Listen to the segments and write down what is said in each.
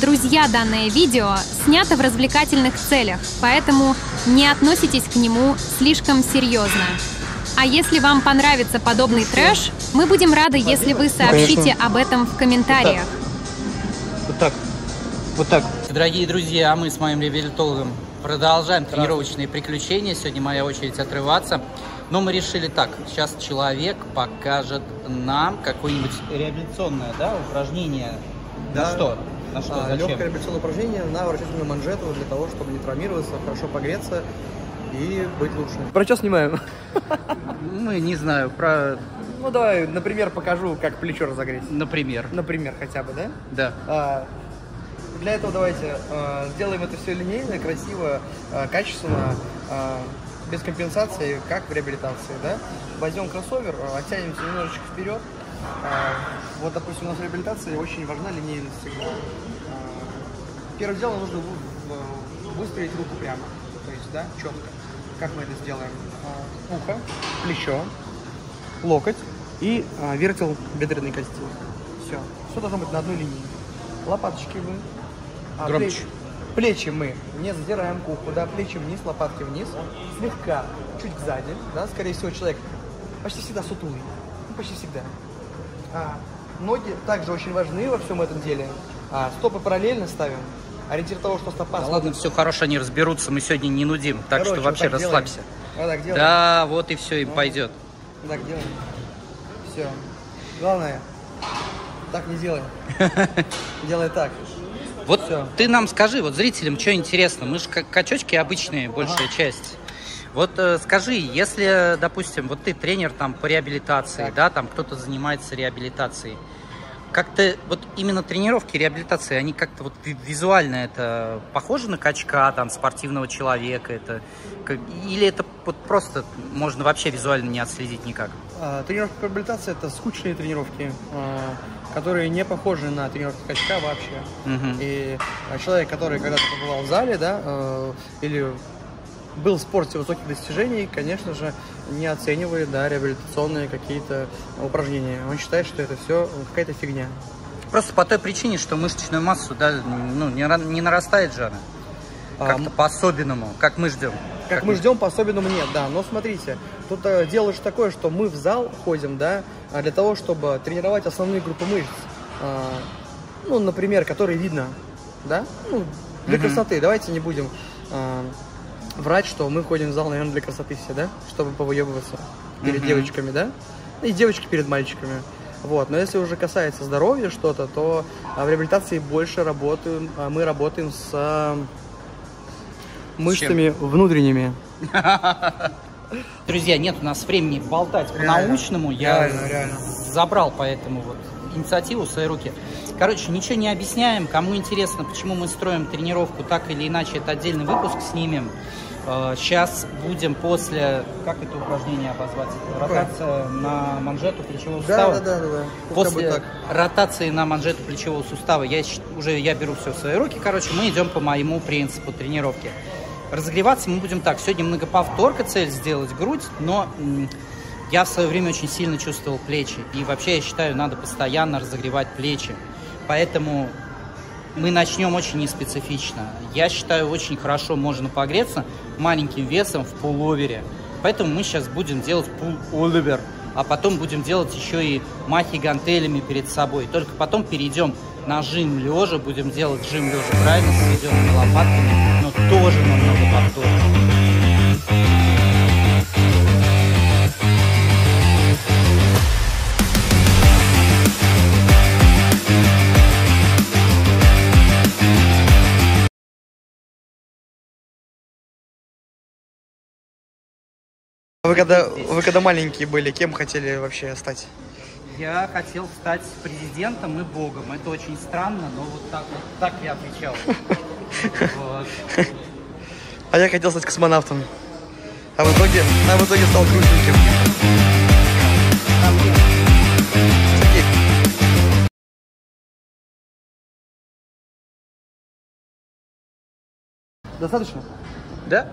Друзья, данное видео снято в развлекательных целях, поэтому не относитесь к нему слишком серьезно. А если вам понравится подобный трэш, мы будем рады, если вы сообщите об этом в комментариях. Вот так. Вот так. Дорогие друзья, мы с моим реабилитологом продолжаем тренировочные приключения. Сегодня моя очередь отрываться. Но мы решили так, сейчас человек покажет нам какое-нибудь реабилитационное да, упражнение. Да. На что? На что? А, Зачем? легкое реабилитационное упражнение на вращательную манжету для того, чтобы не травмироваться, хорошо погреться и быть лучше. Про что снимаем? Мы не знаю, про... Ну давай, например, покажу, как плечо разогреть. Например. Например, хотя бы, да? Да. А, для этого давайте а, сделаем это все линейно, красиво, а, качественно, а, без компенсации, как в реабилитации, да? Возьмем кроссовер, а, оттянемся немножечко вперед. Вот, допустим, у нас в реабилитации очень важна линейность всегда. А, Первым делом нужно выстроить руку прямо, то есть, да, четко. Как мы это сделаем? А, Ухо, плечо, локоть и а, вертел бедренной кости. Все. Все должно быть на одной линии. Лопаточки мы. а, Громче. плечи- Плечи мы не задираем к уху, да, плечи вниз, лопатки вниз, слегка, чуть сзади, да, скорее всего, человек почти всегда сутулый, ну, почти всегда. А, ноги также очень важны во всем этом деле. А, стопы параллельно ставим. Ориентир того, что стопа... Да ладно, все хорошо, они разберутся, мы сегодня не нудим, так Короче, что вот вообще так расслабься. Вот так делаем. Да, вот и все, им Ну. пойдет. Вот Так делаем. Все. Главное, так не делай. Делай так. Вот Всё. ты нам скажи, вот зрителям, что интересно, мы же качочки обычные, большая часть. Вот э, скажи, если, допустим, вот ты тренер там по реабилитации, Так. да, там кто-то занимается реабилитацией, как-то вот именно тренировки реабилитации, они как-то вот ви- визуально это похоже на качка там спортивного человека, это как- или это вот просто можно вообще визуально не отследить никак? А, Тренировка по реабилитации это скучные тренировки, а, которые не похожи на тренировки качка вообще. Мгм. И а, человек, который когда-то побывал в зале, да, э, или был в спорте высоких достижений, конечно же, не оценивает, да, реабилитационные какие-то упражнения. Он считает, что это все какая-то фигня. Просто по той причине, что мышечную массу, да, ну, не, не нарастает же она. А, Как-то по-особенному, как мы ждем. Как мы ждем, по-особенному нет, да. Но смотрите, тут э, дело же такое, что мы в зал ходим, да, а для того, чтобы тренировать основные группы мышц. А, ну, например, которые видно, да, ну, для Мгм. красоты. Давайте не будем а, врать, что мы ходим в зал, наверное, для красоты все, да, чтобы повыебываться перед Мгм. девочками, да, и девочки перед мальчиками. Вот, но если уже касается здоровья что-то, то а, в реабилитации больше работаем, а, мы работаем с а, мышцами внутренними. Друзья, нет у нас времени болтать по-научному. Я Реально, реально. забрал поэтому вот инициативу в свои руки. Короче, ничего не объясняем. Кому интересно, почему мы строим тренировку так или иначе, это отдельный выпуск снимем. Сейчас будем после... Как это упражнение обозвать? Ротация на манжету плечевого сустава. да, да, да, да. После так. ротации на манжету плечевого сустава я уже я беру все в свои руки. Короче, мы идем по моему принципу тренировки. Разогреваться мы будем так. Сегодня многоповторка цель сделать грудь, но я в свое время очень сильно чувствовал плечи. И вообще я считаю, надо постоянно разогревать плечи. Поэтому мы начнем очень неспецифично. Я считаю, очень хорошо можно погреться маленьким весом в пуловере. Поэтому мы сейчас будем делать пуловер, а потом будем делать еще и махи гантелями перед собой. Только потом перейдем на жим лежа, будем делать жим лежа правильно, с сведенными лопатками, но тоже намного повторов. Вы когда, вы когда маленькие были, кем хотели вообще стать? Я хотел стать президентом и богом. Это очень странно, но вот так, вот так я отвечал. Вот. А я хотел стать космонавтом. А в итоге, а в итоге стал грустненьким. Достаточно? Да?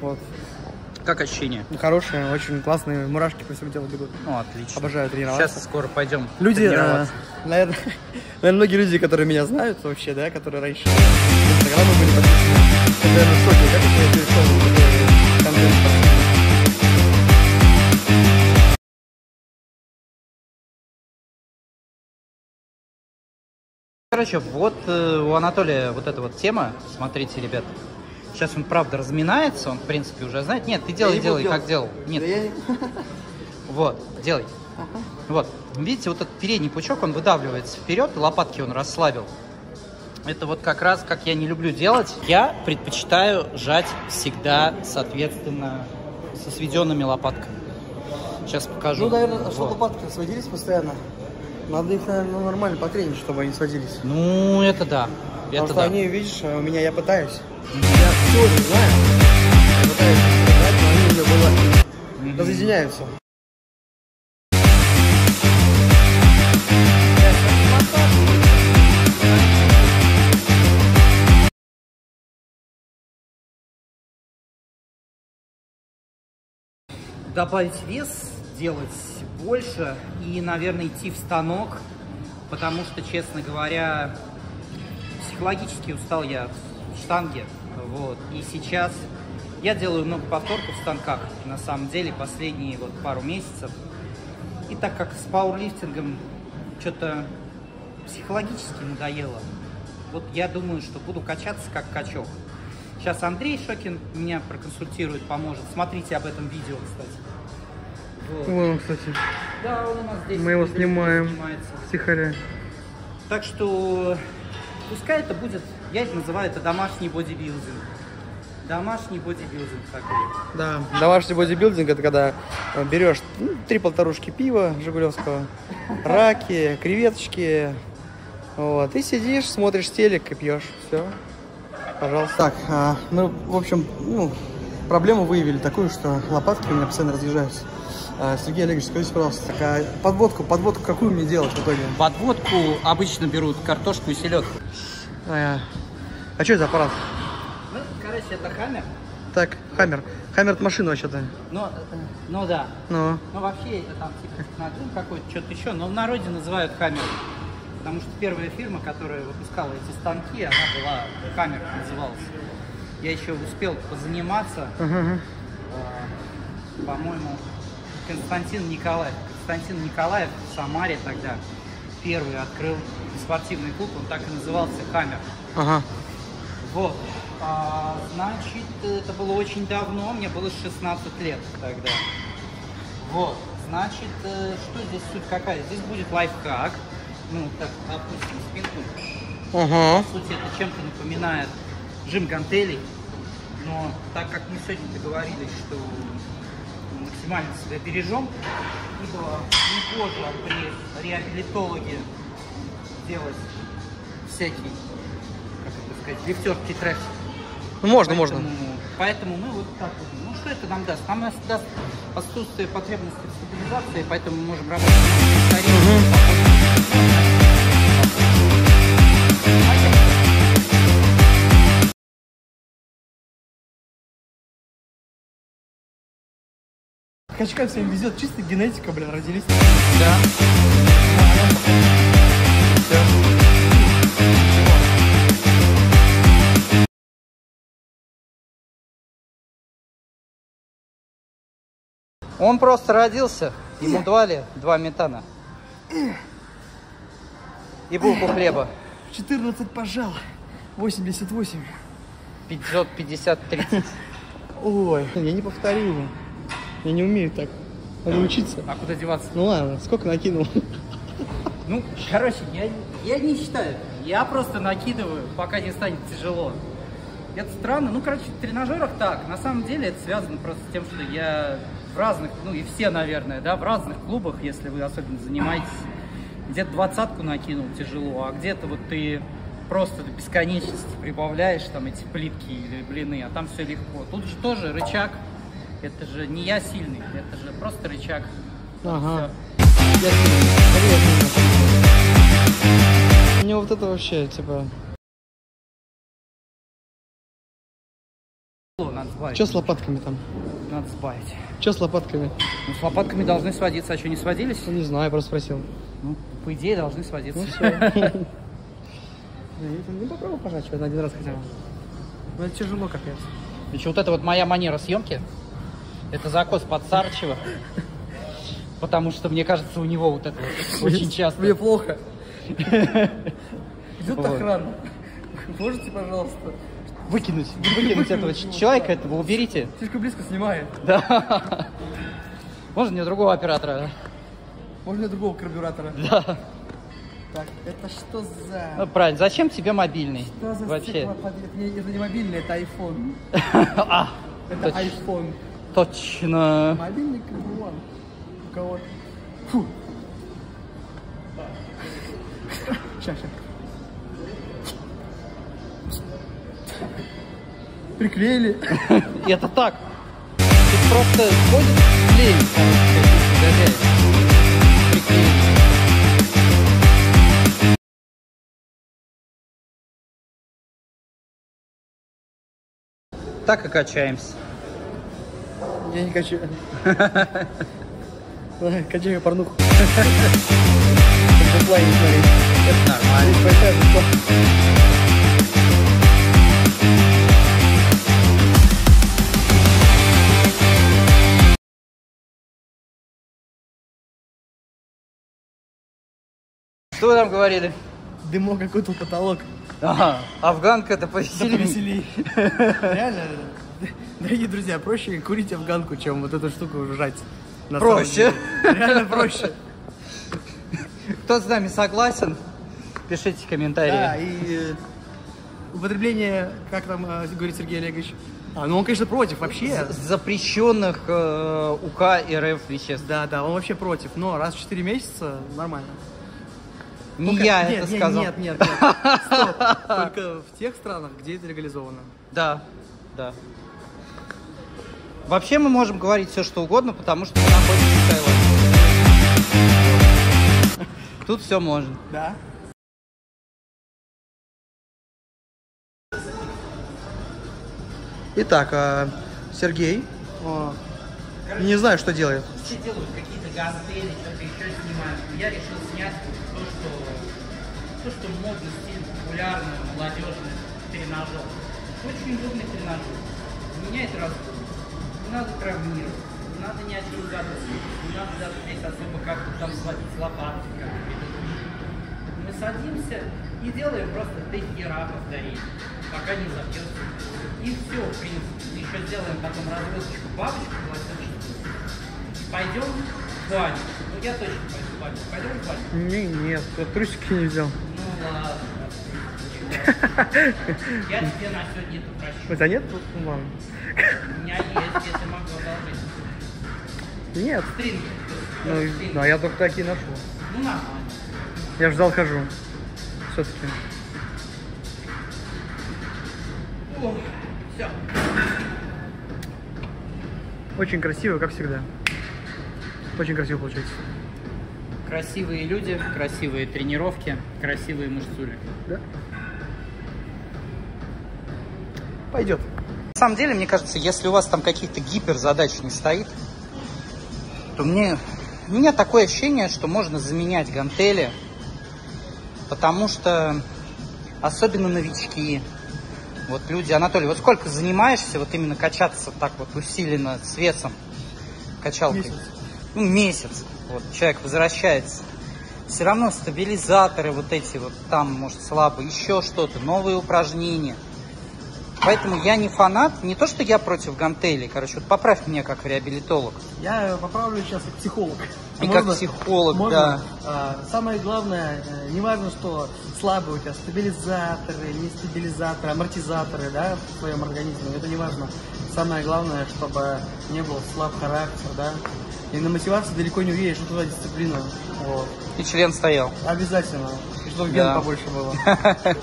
Вот. Как ощущение? Хорошие, очень классные, мурашки по всему телу бегут. Ну, отлично. Обожаю тренироваться. Сейчас скоро пойдем Люди, тренироваться. наверное, наверное, многие люди, которые меня знают вообще, да, которые раньше в Инстаграме были подписаны, наверное, в шоке, как это я перешел такой контент. Короче, вот э, у Анатолия вот эта вот тема. Смотрите, ребят. Сейчас он, правда, разминается. Он, в принципе, уже знает. Нет, ты делай, делай, делать. как делал. Нет, Да я вот, делай. Вот, видите, вот этот передний пучок, он выдавливается вперед, лопатки он расслабил. Это вот как раз, как я не люблю делать. Я предпочитаю жать всегда, соответственно, со сведенными лопатками. Сейчас покажу. Ну, наверное, что Вот. лопатки сводились постоянно. Надо их, наверное, нормально потренить, чтобы они сводились. Ну, это да. Потому Это что да. они, видишь, у меня я пытаюсь. Я все знаю. Я пытаюсь собрать, но они у меня было Мгм. разъединяются. добавить вес, делать больше и, наверное, идти в станок, потому что, честно говоря, психологически устал я штанге, вот, и сейчас я делаю много повторков в станках, на самом деле, последние вот пару месяцев, и так как с пауэрлифтингом что-то психологически надоело, вот я думаю, что буду качаться как качок. Сейчас Андрей Шокин меня проконсультирует, поможет. Смотрите об этом видео, кстати. Вот. Вон он, кстати. Да, он у нас здесь. Мы его снимаем. снимается. Тихоря. Так что пускай это будет, я это называю это домашний бодибилдинг. Домашний бодибилдинг такой. Да. Домашний бодибилдинг это когда э, берешь ну, три полторушки пива Жигулевского, раки, креветочки, вот, и сидишь, смотришь телек и пьешь. Все. Пожалуйста. Так, а, ну, в общем, ну, проблему выявили такую, что лопатки у меня постоянно разъезжаются. А, Сергей Олегович, скажите, пожалуйста, так, а подводку, подводку какую мне делать в итоге? Подводку обычно берут картошку и селедку. А, а что это за аппарат? Ну, короче, это хаммер. Так, Хаммер. Хаммер это машина вообще-то. Но, э, ну да. Ну, Ну вообще это там типа технодрим какой-то, что-то еще, но в народе называют хаммер. Потому что первая фирма, которая выпускала эти станки, она была хаммер называлась. Я еще успел позаниматься, ага, ага. э, по-моему, Константин Николаев. Константин Николаев в Самаре тогда первый открыл спортивный клуб, он так и назывался Хаммер. ага. Вот. А, значит, это было очень давно, мне было 16 лет тогда. Вот. Значит, э, что здесь суть какая? Здесь будет лайфхак. Ну, так, допустим, спинку. Ага. По сути, это чем-то напоминает жим гантелей. Но так как мы сегодня договорились, что максимально себя бережем, ибо не позже при реабилитологе делать всякие, это сказать, лифтерский трэш. Ну, можно, Поэтому- можно. Поэтому мы вот так вот. Ну что это нам даст? Нам нас даст отсутствие потребности в стабилизации, поэтому мы можем работать на повторении, Качкам всем везет, чисто генетика, блин, родились. Да. Он просто родился, ему дали два метана. И булку хлеба. 14 пожал. 88. 500, 50, 30. Ой, я не повторю. Я не умею так. Надо учиться. А куда деваться? Ну ладно, сколько накинул? Ну, короче, я, я не считаю. Я просто накидываю, пока не станет тяжело. Это странно. Ну, короче, в тренажерах так. На самом деле это связано просто с тем, что я в разных, ну и все, наверное, да, в разных клубах, если вы особенно занимаетесь, где-то двадцатку накинул тяжело, а где-то вот ты просто до бесконечности прибавляешь там эти плитки или блины, а там все легко. Тут же тоже рычаг. Это же не я сильный, это же просто рычаг. Ага. У меня вот это вообще, типа... Что с лопатками там? Надо сбавить. Че с лопатками? Ну, с лопатками должны сводиться, а что, не сводились? Ну, Не знаю, я просто спросил. Ну, по идее, должны сводиться. Ну все. Ну попробуй пожать, что один раз хотя бы. Ну это тяжело капец. Еще вот это вот моя манера съемки. Это закос под Сарчева. Потому что, мне кажется, у него вот это вот очень часто. Мне плохо. Идет охрана. Можете, пожалуйста? Выкинуть, выкинуть этого человека, этого уберите. Слишком близко снимает. Да. Можно мне другого оператора? Можно мне другого карбюратора? Да. Так, это что за... Ну, правильно. Зачем тебе мобильный? Что за Вообще. стеклопод- Это не, мобильный, это iPhone. А, Это Точ- iPhone. точно. Мобильный вон. У кого Приклеили. И это так. Тут просто ходит клей. Так и качаемся. Я не качаю. Качаю порнуху. Это нормально. Что вы там говорили? Дымок какой-то потолок. Ага, афганка это Да повеселее. повеселей. Реально, дорогие друзья, проще курить афганку, чем вот эту штуку самом Проще. Реально проще. Кто с нами согласен, пишите комментарии. Да, и э, употребление, как там э, говорит Сергей Олегович, а, ну он, конечно, против вообще. Запрещенных э, УК РФ веществ. Да, да, он вообще против, но раз в 4 месяца нормально. Не Только- я нет, это нет, сказал. Нет, нет, нет. Стоп. Только в тех странах, где это легализовано. Да, да. Вообще мы можем говорить все, что угодно, потому что мы находимся в Таиланде. Тут все можно. Да. Итак, а, Сергей, а, не знаю, что делает. Все делают какие-то гантели, что-то еще снимают. Я решил снять то, что, то, что модно, стиль, популярно, молодежный тренажер. Очень удобный тренажер. У меня это разгул. Не надо травмировать, не надо ни о чем задумываться, не надо даже здесь особо как-то там сводить лопатки. Мы садимся и делаем просто до хера повторений, пока не забьется. И все, в принципе. Еще сделаем потом разгрузочку бабочку классическую. Пойдем баню. Ну, я точно пойду в баню. Пойдем в баню? Не, нет, я трусики не взял. Ну, ладно. Я тебе на сегодня это прощу. У тебя нет? Ну, ладно. У меня есть, тебе могу одолжить. Нет. Стринги. Ну, Стринги. я только такие ношу. Ну, нормально. Я ж в зал хожу. Все-таки. Все. Очень красиво, как всегда. Очень красиво получается. Красивые люди, красивые тренировки, красивые мышцули. Да? Пойдет. На самом деле, мне кажется, если у вас там каких-то гиперзадач не стоит, то мне, у меня такое ощущение, что можно заменять гантели, потому что особенно новички, вот люди, Анатолий, вот сколько занимаешься вот именно качаться так вот усиленно с весом, качалкой? Месяц. Ну, месяц. Вот, человек возвращается. Все равно стабилизаторы вот эти вот там, может, слабо, еще что-то, новые упражнения. Поэтому я не фанат, не то, что я против гантелей, короче, вот поправь меня как реабилитолог. Я поправлю сейчас как психолог. И как психолог, можно? да. А, самое главное, э, не важно, что слабые у тебя стабилизаторы, не стабилизаторы, амортизаторы, да, в твоем организме, это не важно. Самое главное, чтобы не был слаб характер, да. И на мотивации далеко не уедешь, что туда дисциплина. Вот. И член стоял. Обязательно. И чтобы Да. ген побольше было.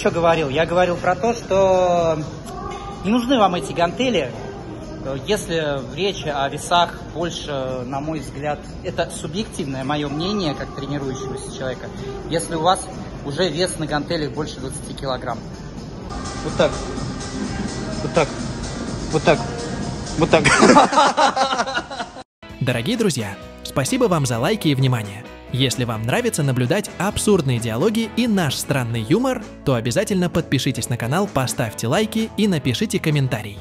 Что говорил? Я говорил про то, что не нужны вам эти гантели, если в речи о весах больше, на мой взгляд, это субъективное мое мнение, как тренирующегося человека, если у вас уже вес на гантелях больше 20 килограмм. Вот так. Вот так. Вот так. Вот так. Дорогие друзья, спасибо вам за лайки и внимание. Если вам нравится наблюдать абсурдные диалоги и наш странный юмор, то обязательно подпишитесь на канал, поставьте лайки и напишите комментарий.